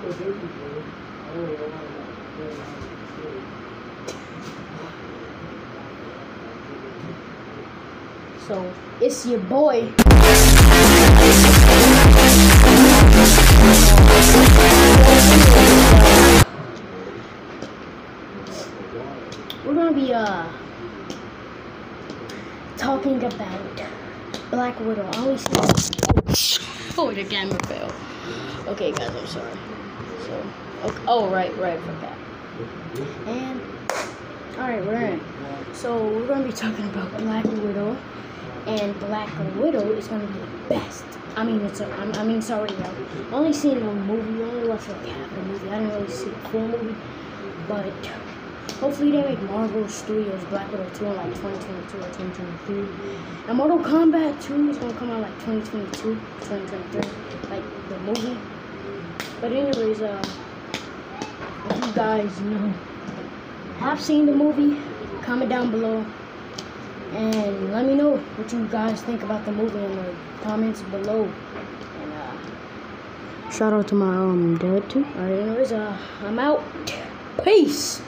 So it's your boy. We're gonna be uh talking about Black Widow. I always Oh the camera fell. Okay guys, I'm sorry. So okay. oh right, right, forgot. And alright, we're in. So we're gonna be talking about Black Widow and Black Widow is gonna be the best. I mean, it's a, I mean, already out. I only seen the movie. I only watched half the movie. I didn't really see the full movie, but hopefully they make Marvel Studios Black Widow 2 in like 2022 or 2023. And Mortal Kombat 2 is gonna come out like 2022, 2023, like the movie. But anyways, uh, if you guys know have seen the movie, comment down below and let me know what you guys think about the movie in the comments below. And uh, shout out to my um dad too. Alright, anyways, uh, I'm out. Peace.